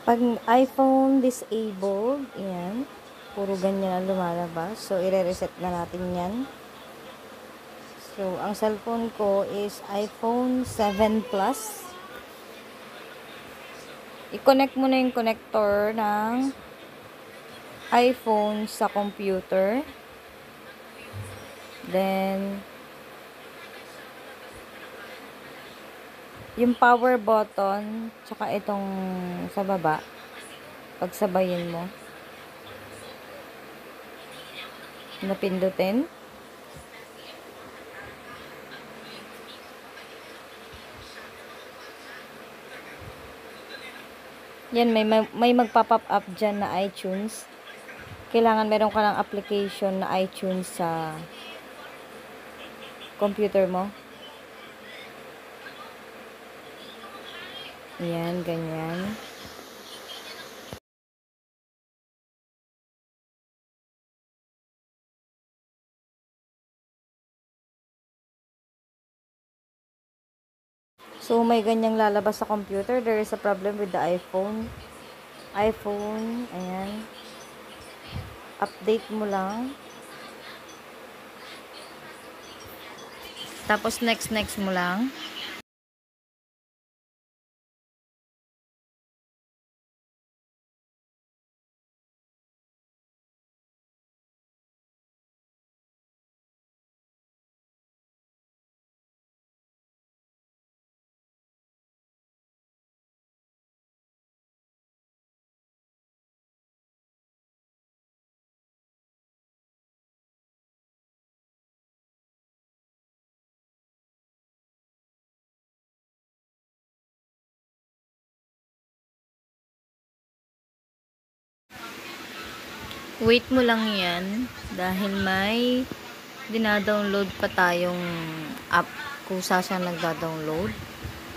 Pag iPhone disabled, yan, puro ganyan ang lumalabas. So, ire-reset na natin yan. So, ang cellphone ko is iPhone 7 Plus. I-connect mo na yung connector ng iPhone sa computer. Then, yung power button, tsaka itong sa baba, pagsabayin mo. Napindutin. Yan, may, may, magpa-pop up dyan na iTunes. Kailangan meron ka ng application na iTunes sa computer mo. Yan, ganyan. So, may ganyang lalabas sa computer. There is a problem with the iPhone. iPhone, ayan. Update mo lang. Tapos, next, next mo lang. Wait mo lang yan dahil may dinadownload pa tayong app kung saan siya nagda-download.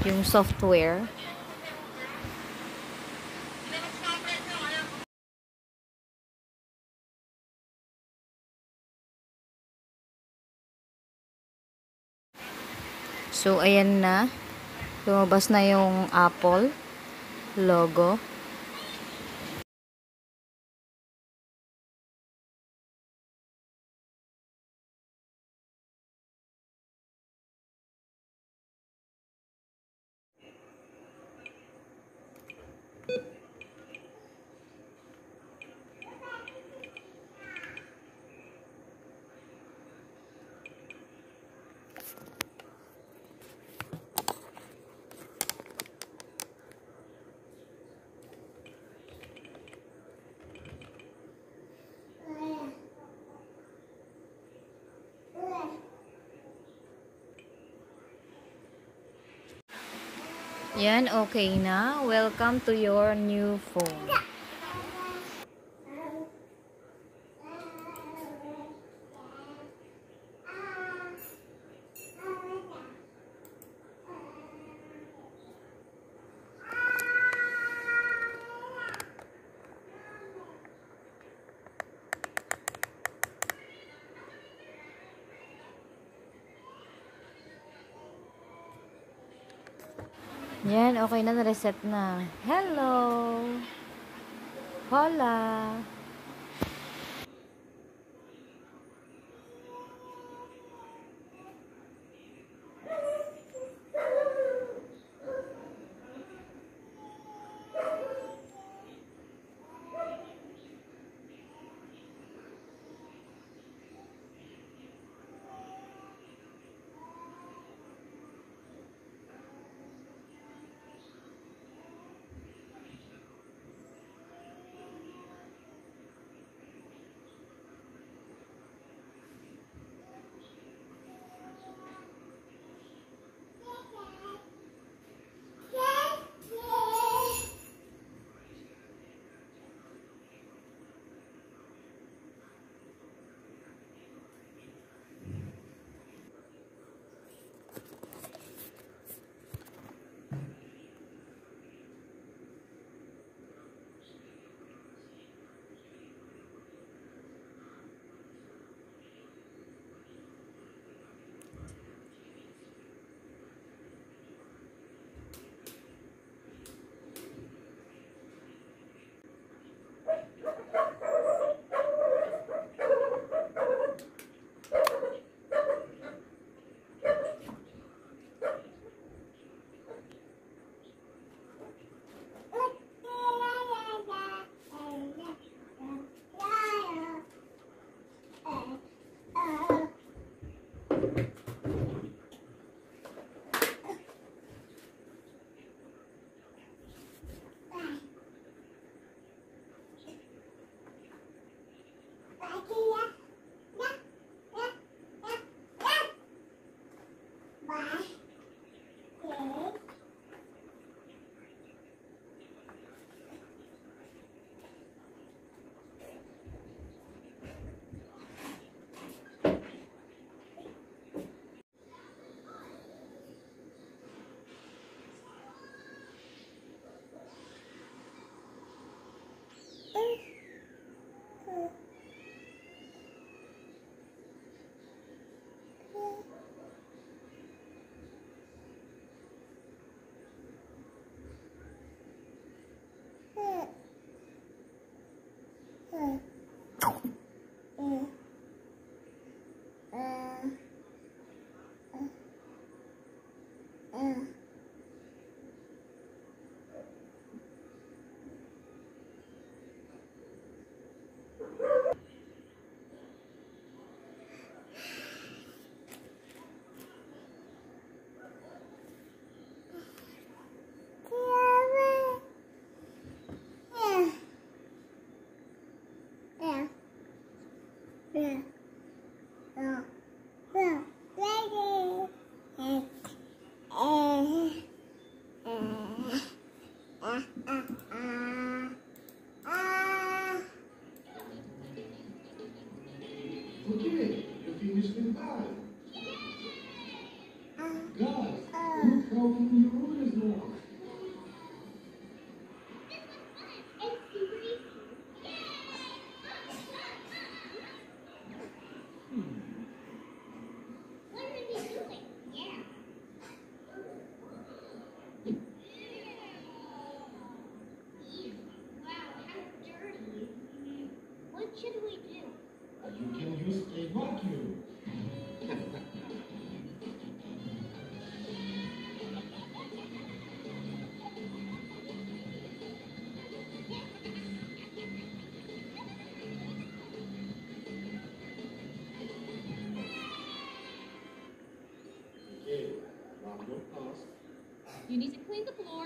Yung software. So ayan na. Lumabas na yung apple logo Yan, okay na. Welcome to your new phone. Yan, okay na. Na-reset na. Hello! Hola!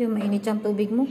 Yung mainit ang tubig mo.